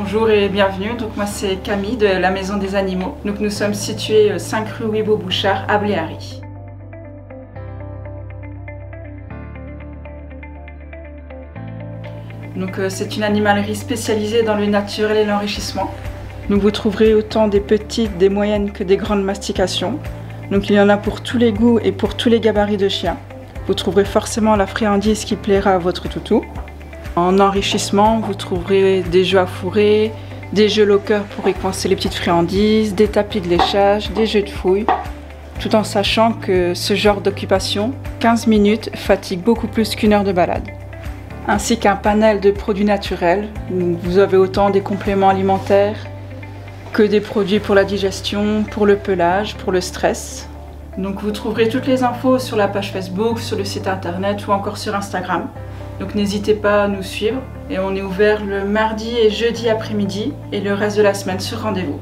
Bonjour et bienvenue. Donc moi c'est Camille de la Maison des Animaux. Nous sommes situés 5 rue Wibo Bouchard à Bléary. Donc euh, c'est une animalerie spécialisée dans le naturel et l'enrichissement. Donc vous trouverez autant des petites, des moyennes que des grandes mastications. Donc il y en a pour tous les goûts et pour tous les gabarits de chiens. Vous trouverez forcément la friandise qui plaira à votre toutou. En enrichissement, vous trouverez des jeux à fourrer, des jeux lockers pour y coincer les petites friandises, des tapis de léchage, des jeux de fouilles, tout en sachant que ce genre d'occupation, 15 minutes, fatigue beaucoup plus qu'une heure de balade. Ainsi qu'un panel de produits naturels. Vous avez autant des compléments alimentaires que des produits pour la digestion, pour le pelage, pour le stress. Donc vous trouverez toutes les infos sur la page Facebook, sur le site internet ou encore sur Instagram. Donc n'hésitez pas à nous suivre et on est ouvert le mardi et jeudi après-midi et le reste de la semaine sur rendez-vous.